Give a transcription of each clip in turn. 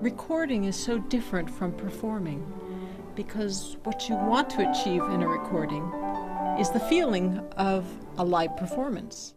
recording is so different from performing because what you want to achieve in a recording is the feeling of a live performance.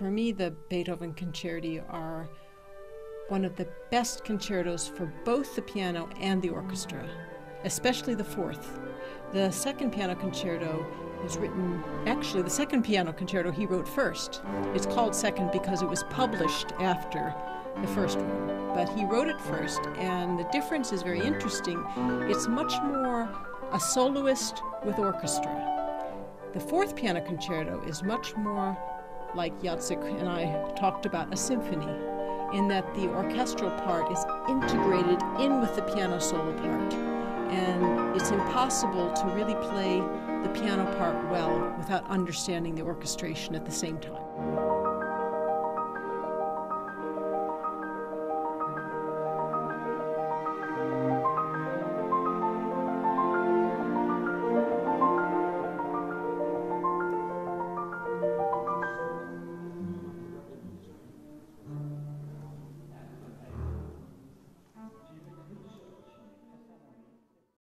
For me, the Beethoven concerti are one of the best concertos for both the piano and the orchestra, especially the fourth. The second piano concerto was written, actually, the second piano concerto he wrote first. It's called second because it was published after the first one. But he wrote it first, and the difference is very interesting. It's much more a soloist with orchestra. The fourth piano concerto is much more like Jacek and I talked about, a symphony, in that the orchestral part is integrated in with the piano solo part. And it's impossible to really play the piano part well without understanding the orchestration at the same time.